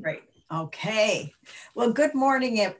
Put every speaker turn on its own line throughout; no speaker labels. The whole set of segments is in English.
Great. Okay. Well, good morning.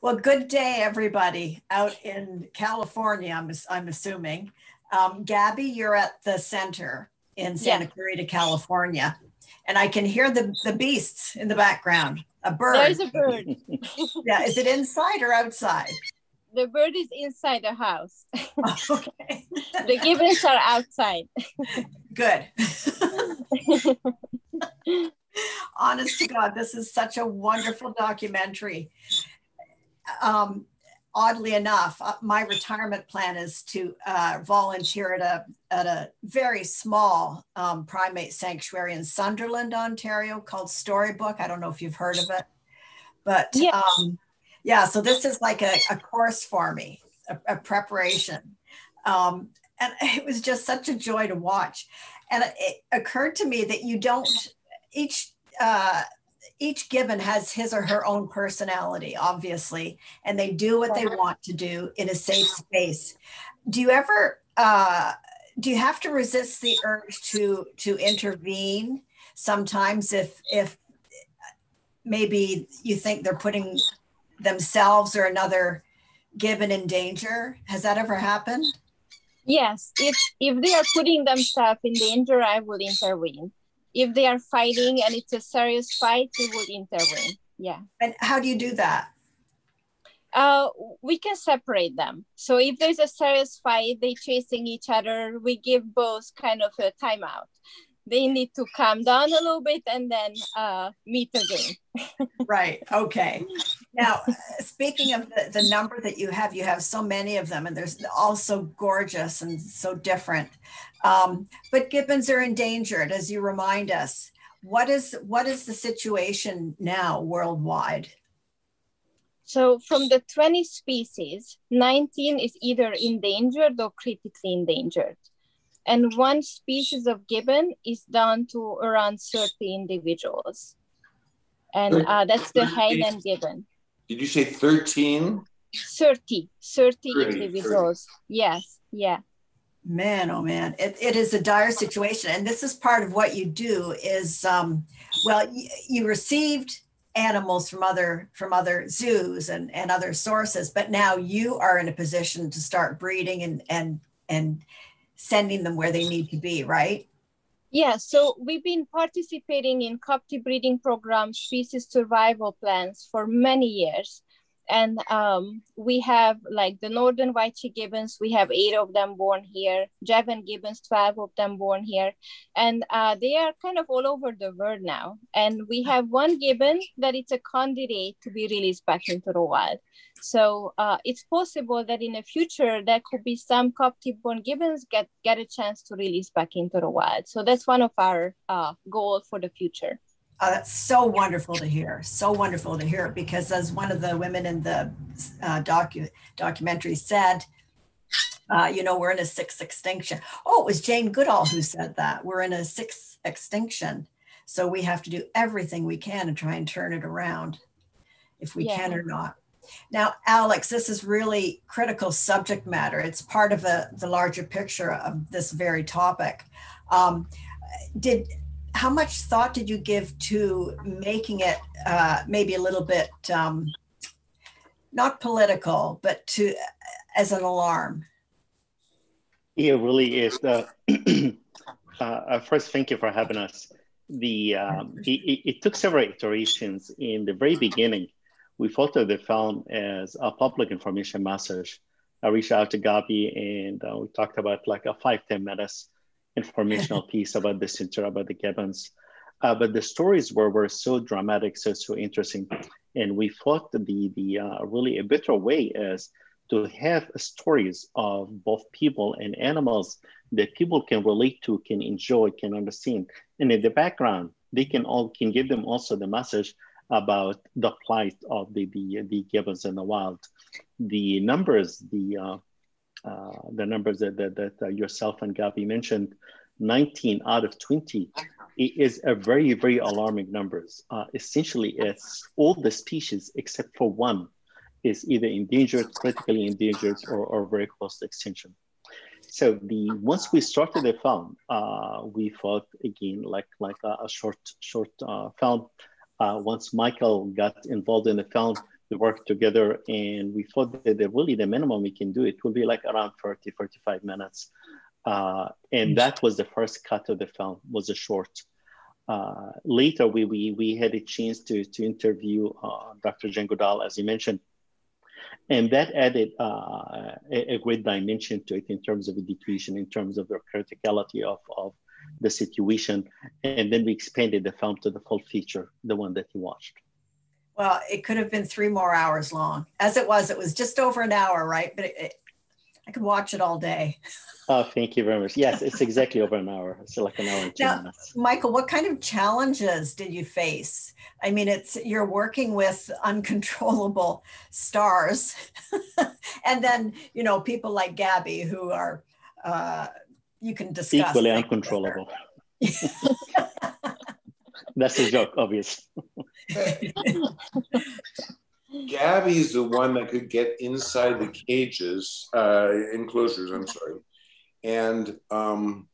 Well, good day, everybody out in California, I'm, I'm assuming. Um, Gabby, you're at the center in Santa yeah. Clarita, California. And I can hear the, the beasts in the background. A bird.
There's a bird.
yeah. Is it inside or outside?
The bird is inside the house. okay. the gibbons are outside.
Good. Honest to God, this is such a wonderful documentary. Um, oddly enough, uh, my retirement plan is to uh, volunteer at a, at a very small um, primate sanctuary in Sunderland, Ontario called Storybook. I don't know if you've heard of it, but yeah, um, yeah so this is like a, a course for me, a, a preparation. Um, and it was just such a joy to watch. And it occurred to me that you don't each uh, each gibbon has his or her own personality, obviously, and they do what they want to do in a safe space. Do you ever uh, do you have to resist the urge to to intervene sometimes if if maybe you think they're putting themselves or another gibbon in danger? Has that ever happened?
Yes, if if they are putting themselves in danger, I will intervene if they are fighting and it's a serious fight, we will intervene. Yeah.
And how do you do that?
Uh, we can separate them. So if there's a serious fight, they chasing each other, we give both kind of a timeout. They need to calm down a little bit and then uh, meet again.
right. Okay. Now, speaking of the, the number that you have, you have so many of them, and they're all so gorgeous and so different. Um, but gibbons are endangered, as you remind us. What is what is the situation now worldwide?
So from the 20 species, 19 is either endangered or critically endangered. And one species of gibbon is down to around 30 individuals. And uh, that's the Hainan gibbon.
Did you say 13?
30, 30, 30 individuals. 30. Yes, yeah
man oh man it, it is a dire situation and this is part of what you do is um, well you, you received animals from other from other zoos and and other sources but now you are in a position to start breeding and and and sending them where they need to be right?
Yeah so we've been participating in captive breeding programs species survival plans for many years and um, we have like the northern white-cheeked gibbons we have eight of them born here. Javan gibbons 12 of them born here. And uh, they are kind of all over the world now. And we have one gibbon that it's a candidate to be released back into the wild so uh, it's possible that in the future there could be some captive born gibbons get get a chance to release back into the wild so that's one of our uh, goals for the future
uh, that's so wonderful to hear. So wonderful to hear because, as one of the women in the uh, docu- documentary said, uh, you know, we're in a sixth extinction. Oh, it was Jane Goodall who said that. We're in a sixth extinction. So we have to do everything we can to try and turn it around if we yeah. can or not. Now, Alex, this is really critical subject matter. It's part of a, the larger picture of this very topic. Um, did how much thought did you give to making it uh, maybe a little bit um, not political, but to as an alarm?
It really is. The, uh, uh, first, thank you for having us. The um, it, it, took several iterations. In the very beginning, we thought of the film as a public information message. I reached out to Gabi and uh, we talked about like a five ten minutes informational piece about the center, about the gibbons. Uh, but the stories were, were so dramatic, so, so interesting. And we thought the, the uh, really a better way is to have stories of both people and animals that people can relate to, can enjoy, can understand. And in the background, they can all can give them also the message about the plight of the, the, the gibbons in the wild. The numbers, the uh, uh, the numbers that, that, that uh, yourself and Gabi mentioned, 19 out of 20 it is a very, very alarming numbers. Uh, essentially, it's all the species except for one is either endangered, critically endangered, or, or very close to extinction. so the once we started the film, uh, we thought again like like a, a short short uh, film. Uh, once Michael got involved in the film, we worked together and we thought that really the minimum we can do it will be like around 30, 45 minutes. Uh, and that was the first cut of the film was a short. Uh, later, we, we, we had a chance to, to interview uh, Dr. Jane as you mentioned, and that added uh, a, a, great dimension to it in terms of education, in terms of the criticality of, of the situation. And then we expanded the film to the full feature, the one that you watched.
Well, it could have been three more hours long. As it was, it was just over an hour, right? But it, it, I could watch it all day.
Oh, thank you very much. Yes, it's exactly over an hour. It's like an hour and two
now,
minutes.
Michael, what kind of challenges did you face? I mean, it's you're working with uncontrollable stars, and then you know people like Gabby who are uh, you can discuss
equally uncontrollable. That's a joke, obvious.
Gabby's the one that could get inside the cages, uh, enclosures. I'm sorry, and um,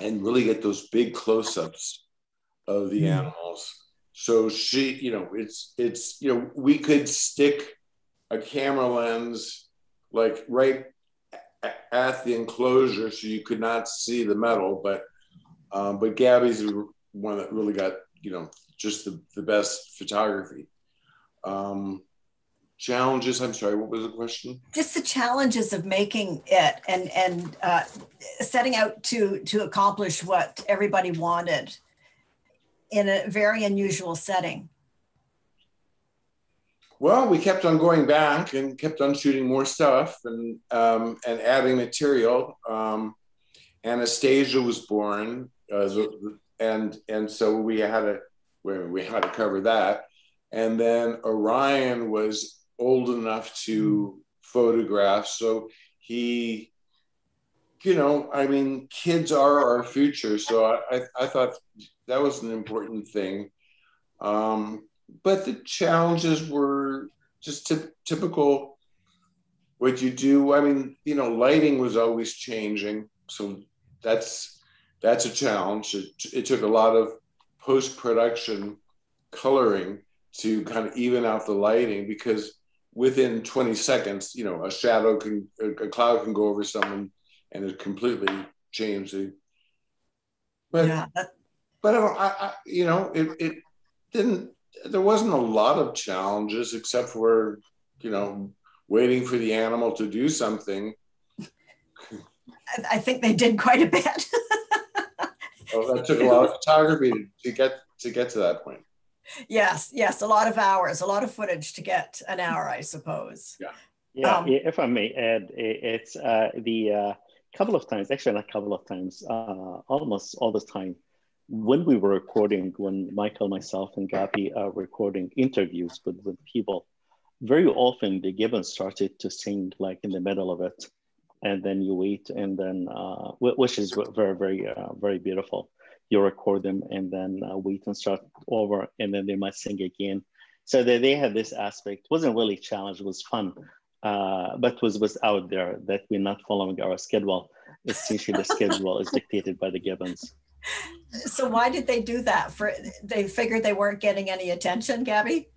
and really get those big close-ups of the mm. animals. So she, you know, it's it's you know we could stick a camera lens like right at the enclosure so you could not see the metal, but um, but Gabby's one that really got you know just the, the best photography. Um, challenges i'm sorry what was the question?
Just the challenges of making it and and uh, setting out to to accomplish what everybody wanted in a very unusual setting.
Well we kept on going back and kept on shooting more stuff and um, and adding material. Um, anastasia was born uh, and and so we had to we had to cover that and then orion was old enough to photograph. So he, you know, I mean, kids are our future. So I, I, I thought that was an important thing. Um, but the challenges were just t- typical what you do. I mean, you know, lighting was always changing. So that's that's a challenge. It, it took a lot of post production coloring to kind of even out the lighting because within 20 seconds, you know, a shadow can, a, cloud can go over someone and it completely change the. But, yeah. but I, I, you know, it, it didn't, there wasn't a lot of challenges except for, you know, waiting for the animal to do something.
I think they did quite a bit.
well, that took a lot of photography to, to get to get to that point
yes, yes, a lot of hours, a lot of footage to get an hour, I suppose.
Yeah.
Yeah, um, if I may add, it's uh, the uh, couple of times, actually not a couple of times, uh, almost all the time, when we were recording, when Michael, myself, and Gabby are recording interviews with, with people, very often the gibbon started to sing like in the middle of it, and then you wait, and then uh, which is very, very, uh, very beautiful. You record them and then uh, wait and start over and then they might sing again. So they, they had this aspect. It wasn't really a challenge. It was fun uh, but was was out there that we're not following our schedule. Essentially the schedule is dictated by the gibbons
so why did they do that? For they figured they weren't getting any attention gabby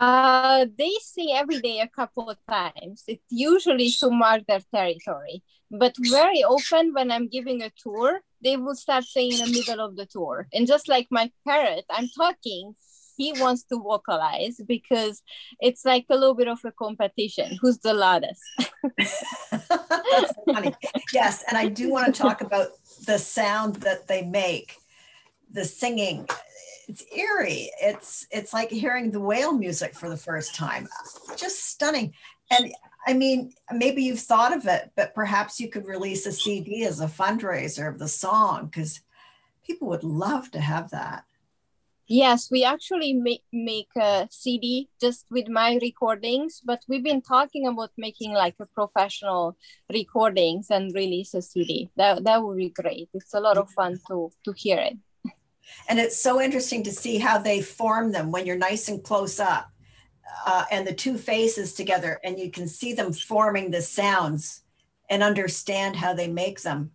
uh, they sing every day a couple of times. It's usually to mark their territory. But very often when I'm giving a tour, they will start singing in the middle of the tour. And just like my parrot, I'm talking, he wants to vocalize because it's like a little bit of a competition. Who's the loudest?
That's funny. Yes, and I do want to talk about the sound that they make, the singing it's eerie. It's it's like hearing the whale music for the first time. Just stunning. And I mean, maybe you've thought of it, but perhaps you could release a CD as a fundraiser of the song because people would love to have that.
Yes, we actually make, make a CD just with my recordings, but we've been talking about making like a professional recordings and release a CD. That that would be great. It's a lot of fun to to hear it.
And it's so interesting to see how they form them when you're nice and close up uh, and the two faces together, and you can see them forming the sounds. and understand how they make them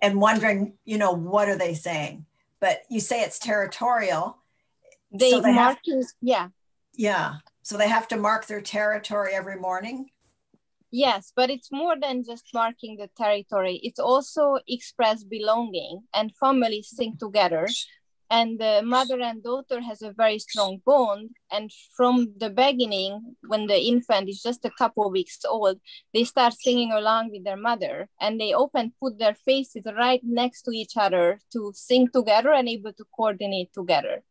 and wondering, you know, what are they saying? But you say it's territorial.
They,
So they have-
mark, yeah.
Yeah. So they have to mark their territory every morning.
Yes, but it's more than just marking the territory. It's also express belonging and families sing together. And the mother and daughter has a very strong bond. And from the beginning, when the infant is just a couple weeks old, they start singing along with their mother and they often put their faces right next to each other to sing together and able to coordinate together.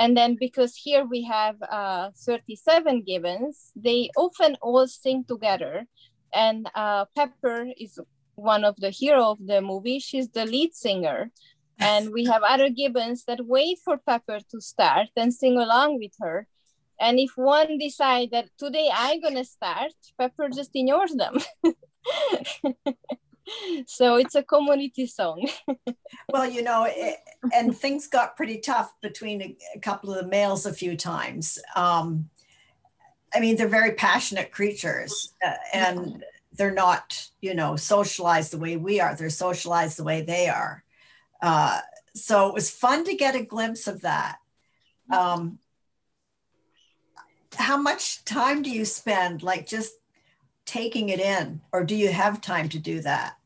And then because here we have uh, 37 gibbons, they often all sing together. And uh, Pepper is one of the hero of the movie. She's the lead singer. And we have other gibbons that wait for Pepper to start and sing along with her. And if one decide that today I'm gonna start, Pepper just ignores them. so it's a community song.
Well, you know, it, and things got pretty tough between a, a couple of the males a few times. Um, I mean, they're very passionate creatures uh, and they're not, you know, socialized the way we are. They're socialized the way they are. Uh, so it was fun to get a glimpse of that. Um, how much time do you spend like just taking it in, or do you have time to do that?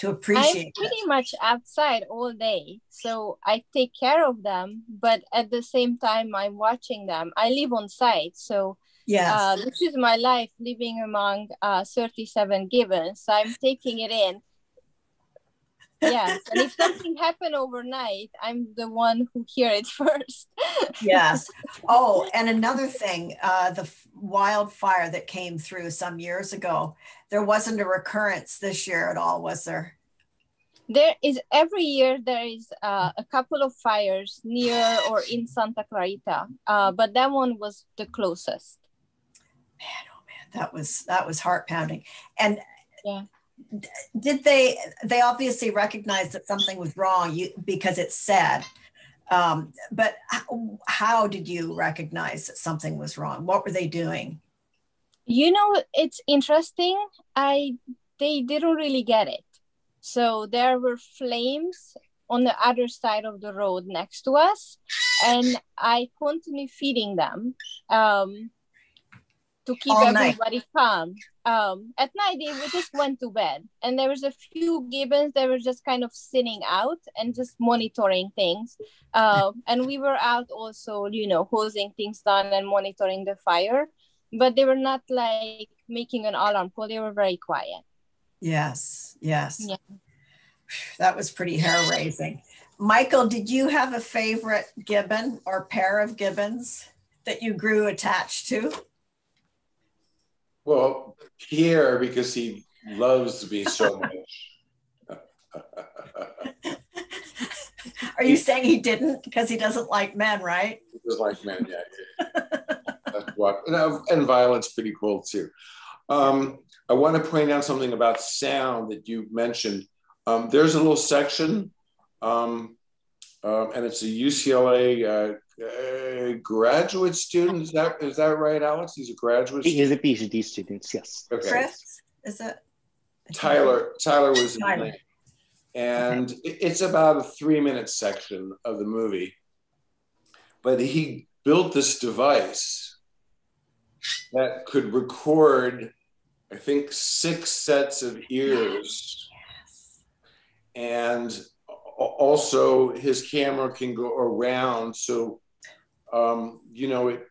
To
I'm
appreciate it?
pretty much outside all day. So I take care of them, but at the same time, I'm watching them. I live on site. So
yeah,
uh, this is my life living among uh, 37 gibbons. So I'm taking it in. Yes. And if something happened overnight, I'm the one who hear it first.
yes. Oh, and another thing, uh, the wildfire that came through some years ago, there wasn't a recurrence this year at all, was there?
There is every year there is uh, a couple of fires near or in Santa Clarita, uh, but that one was the closest.
Man, oh man, that was that was heart pounding. And
Yeah.
Did they? They obviously recognized that something was wrong you, because it's said. Um, but how, how did you recognize that something was wrong? What were they doing?
You know, it's interesting. I they didn't really get it. So there were flames on the other side of the road next to us, and I continued feeding them um, to keep
All night.
everybody calm. Um, at night, they just went to bed, and there was a few gibbons that were just kind of sitting out and just monitoring things. Uh, and we were out also, you know, hosing things down and monitoring the fire but they were not like making an alarm call. They were very quiet.
Yes, yes.
Yeah.
That was pretty hair raising. Michael, did you have a favorite gibbon or pair of gibbons that you grew attached to?
Well, Pierre, because he loves me so much.
Are you saying he didn't because he doesn't like men, right?
It was like, man, yeah. yeah. That's what, and, and Violet's pretty cool too. Um, I want to point out something about sound that you mentioned. Um, there's a little section, um, um, and it's a UCLA uh, uh, graduate student. Is that is that right, Alex? He's a graduate.
He is a PhD student, yes.
Okay.
Chris, is it?
Tyler. Tyler was his
Tyler.
name. and it- it's about a three minute section of the movie. But he built this device that could record, I think, six sets of ears. And also, his camera can go around. So, um, you know, it,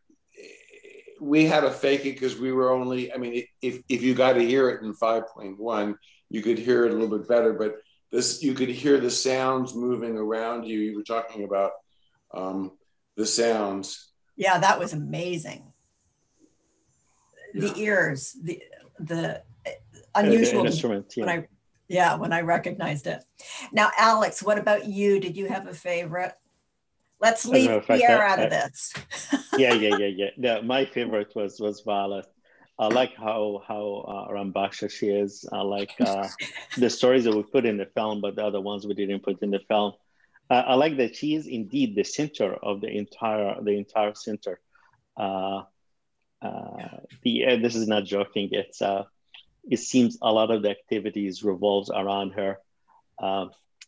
we had to fake it because we were only, I mean, if, if you got to hear it in 5.1, you could hear it a little bit better. But this you could hear the sounds moving around you. You were talking about um, the sounds.
Yeah, that was amazing. The
Yeah.
ears, the the
Uh,
unusual
an instrument, yeah.
when I yeah, when I recognized it. Now, Alex, what about you? Did you have a favorite? Let's
As a matter
leave Pierre out of this.
yeah, yeah, yeah, yeah. The, my favorite was was Violet. I like how how uh, rambunctious she is. I like uh, the stories that we put in the film, but the other ones we didn't put in the film. Uh, I like that she is indeed the center of the entire the entire center. Uh, uh, the uh, this is not joking. It's uh, it seems a lot of the activities revolves around her.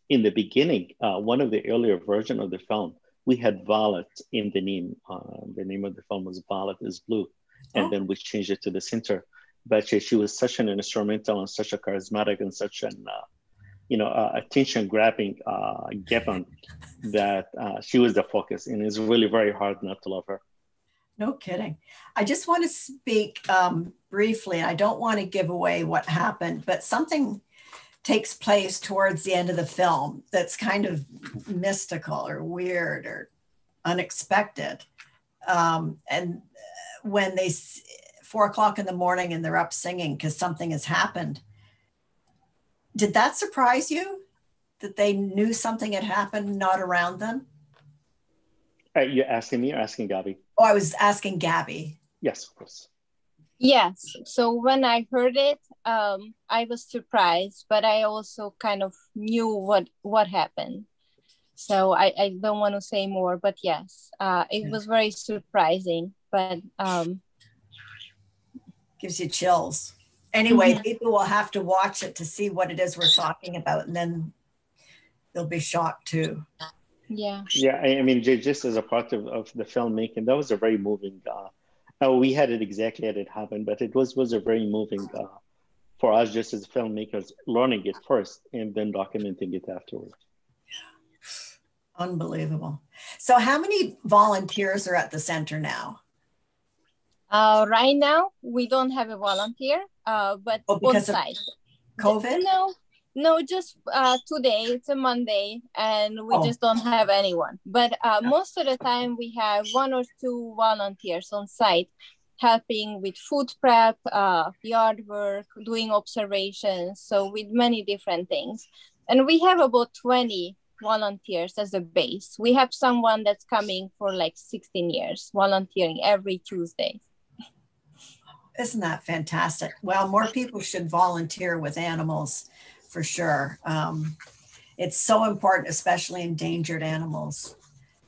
In the beginning, uh, one of the earlier version of the film, we had Violet in the name. Uh, the name of the film was Violet is Blue. And oh. then we changed it to the center. But she, she, was such an instrumental and such a charismatic and such an, uh, you know, uh, attention grabbing uh, gibbon that uh, she was the focus. And it's really very hard not to love her.
No kidding. I just want to speak um, briefly. I don't want to give away what happened, but something takes place towards the end of the film that's kind of mystical or weird or unexpected. Um, and when they four o'clock in the morning and they're up singing because something has happened, did that surprise you that they knew something had happened not around them?
Are you asking me or asking Gabby?
Oh, I was asking Gabby.
Yes, of course.
Yes. So when I heard it, um, I was surprised, but I also kind of knew what what happened. So I, I don't want to say more, but yes, uh, it was very surprising. But um,
gives you chills. Anyway, mm-hmm. people will have to watch it to see what it is we're talking about, and then they'll be shocked too.
Yeah.
Yeah, I, mean, just as a part of, of the filmmaking, that was a very moving uh, uh, we had it exactly as it happened, but it was was a very moving uh, for us just as filmmakers, learning it first and then documenting it afterwards.
Unbelievable. So, how many volunteers are at the center now?
Uh, right now, we don't have a volunteer, uh, but
oh, because on site. COVID?
No, no, just uh, today. It's a Monday, and we oh. just don't have anyone. But uh, most of the time, we have one or two volunteers on site helping with food prep, uh, yard work, doing observations. So, with many different things. And we have about 20 volunteers as a base. We have someone that's coming for like 16 years, volunteering every Tuesday.
Isn't that fantastic? Well, more people should volunteer with animals for sure. Um, it's so important, especially endangered animals.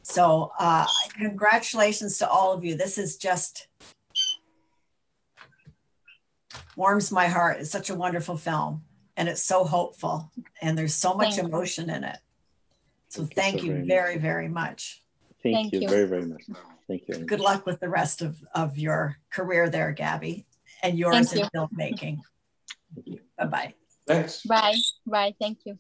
So, uh, congratulations to all of you. This is just warms my heart. It's such a wonderful film and it's so hopeful and there's so much thank emotion you. in it. So, thank, thank you, so very, very, very much.
Thank, thank you, you very, very much. Thank you.
Good luck with the rest of, of your career there, Gabby, and yours in filmmaking. Bye bye.
Thanks.
Bye. Bye. Thank you.